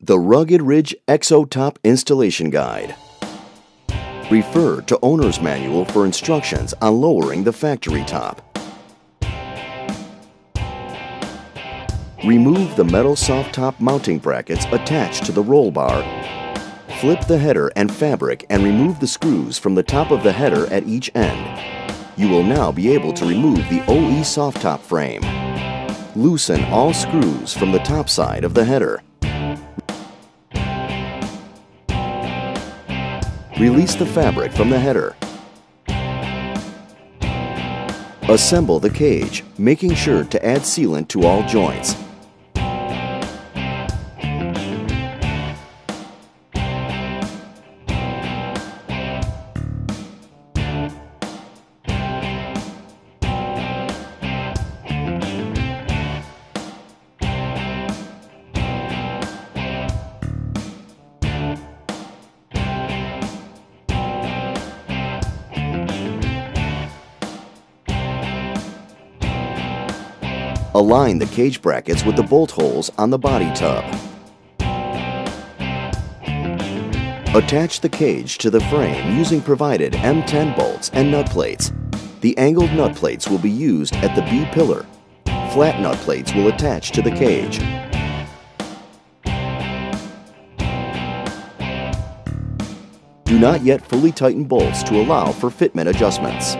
The Rugged Ridge Exo Top Installation Guide. Refer to Owner's Manual for instructions on lowering the factory top. Remove the metal soft top mounting brackets attached to the roll bar. Flip the header and fabric and remove the screws from the top of the header at each end. You will now be able to remove the OE soft top frame. Loosen all screws from the top side of the header. Release the fabric from the header. Assemble the cage, making sure to add sealant to all joints. Align the cage brackets with the bolt holes on the body tub. Attach the cage to the frame using provided M10 bolts and nut plates. The angled nut plates will be used at the B pillar. Flat nut plates will attach to the cage. Do not yet fully tighten bolts to allow for fitment adjustments.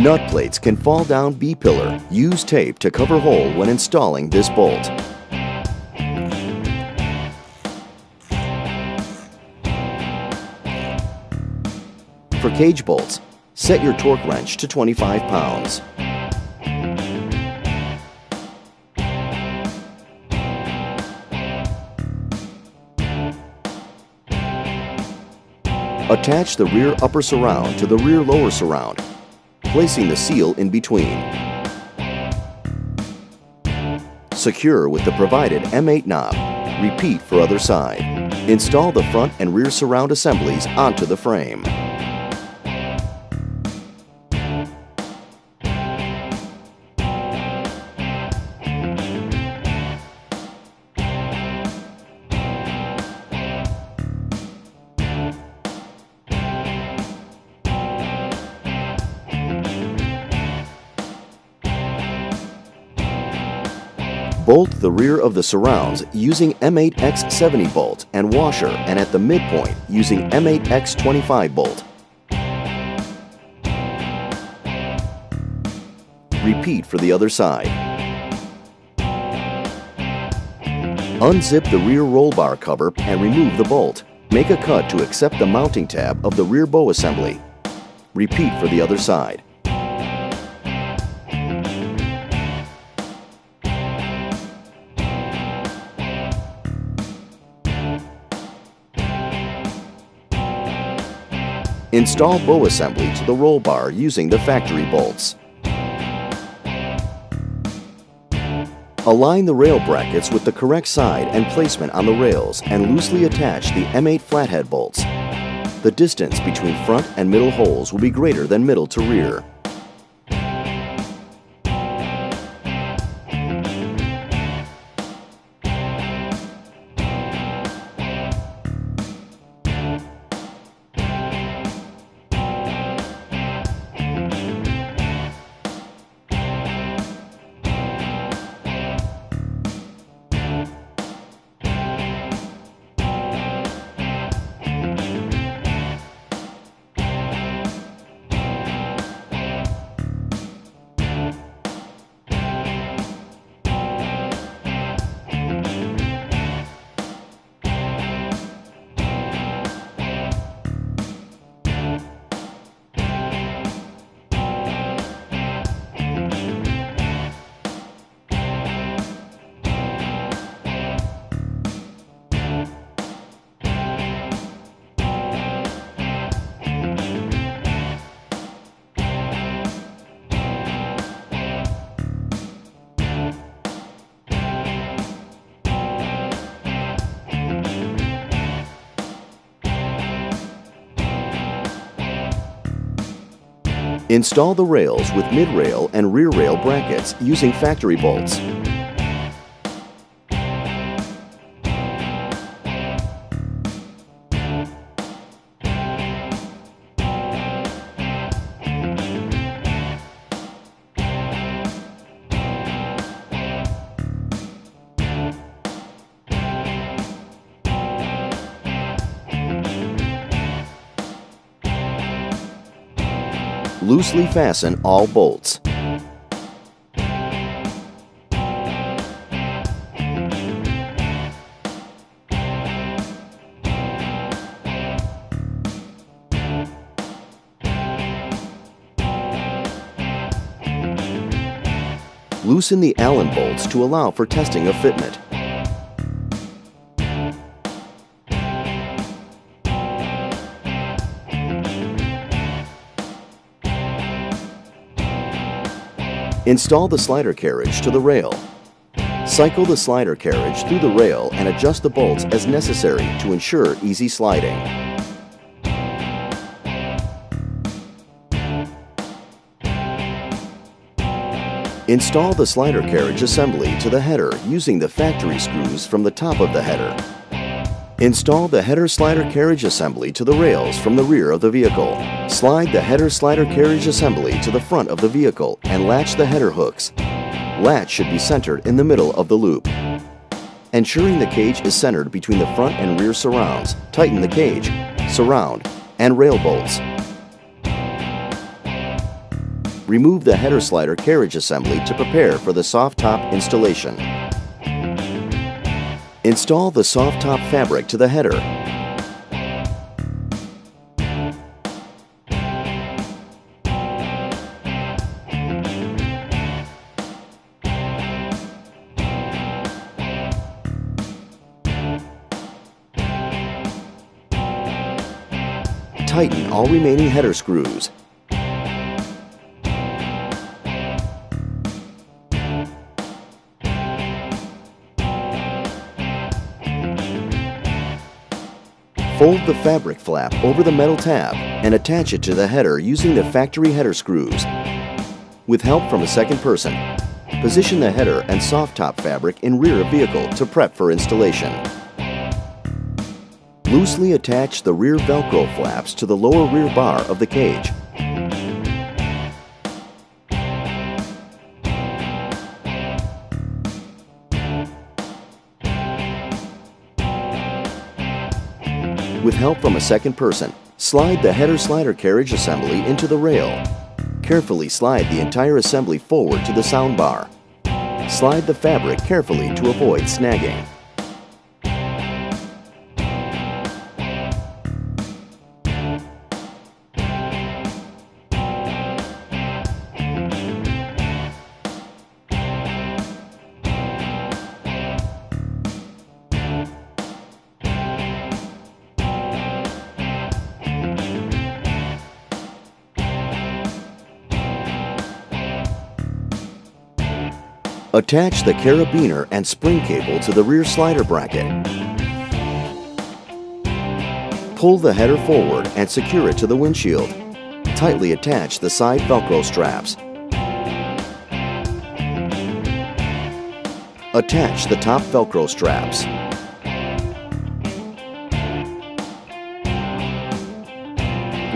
Nut plates can fall down B-pillar. Use tape to cover hole when installing this bolt. For cage bolts, set your torque wrench to 25 pounds. Attach the rear upper surround to the rear lower surround placing the seal in between. Secure with the provided M8 knob. Repeat for other side. Install the front and rear surround assemblies onto the frame. The rear of the surrounds using M8X70 bolt and washer and at the midpoint using M8X25 bolt. Repeat for the other side. Unzip the rear roll bar cover and remove the bolt. Make a cut to accept the mounting tab of the rear bow assembly. Repeat for the other side. Install bow assembly to the roll bar using the factory bolts. Align the rail brackets with the correct side and placement on the rails and loosely attach the M8 flathead bolts. The distance between front and middle holes will be greater than middle to rear. Install the rails with mid-rail and rear rail brackets using factory bolts. Loosely fasten all bolts. Loosen the Allen bolts to allow for testing of fitment. Install the slider carriage to the rail. Cycle the slider carriage through the rail and adjust the bolts as necessary to ensure easy sliding. Install the slider carriage assembly to the header using the factory screws from the top of the header. Install the header slider carriage assembly to the rails from the rear of the vehicle. Slide the header slider carriage assembly to the front of the vehicle and latch the header hooks. Latch should be centered in the middle of the loop. Ensuring the cage is centered between the front and rear surrounds, tighten the cage, surround, and rail bolts. Remove the header slider carriage assembly to prepare for the soft top installation. Install the soft top fabric to the header. Tighten all remaining header screws Fold the fabric flap over the metal tab and attach it to the header using the factory header screws. With help from a second person, position the header and soft top fabric in rear of vehicle to prep for installation. Loosely attach the rear Velcro flaps to the lower rear bar of the cage With help from a second person, slide the header slider carriage assembly into the rail. Carefully slide the entire assembly forward to the sound bar. Slide the fabric carefully to avoid snagging. Attach the carabiner and spring cable to the rear slider bracket. Pull the header forward and secure it to the windshield. Tightly attach the side Velcro straps. Attach the top Velcro straps.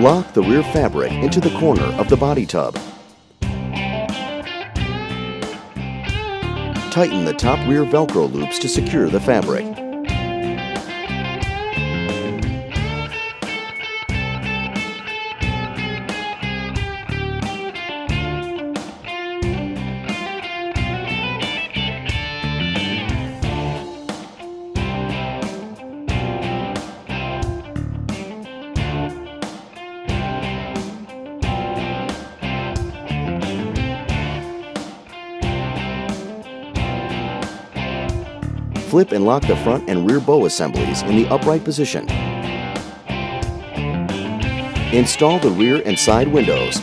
Lock the rear fabric into the corner of the body tub. Tighten the top rear Velcro loops to secure the fabric. Flip and lock the front and rear bow assemblies in the upright position. Install the rear and side windows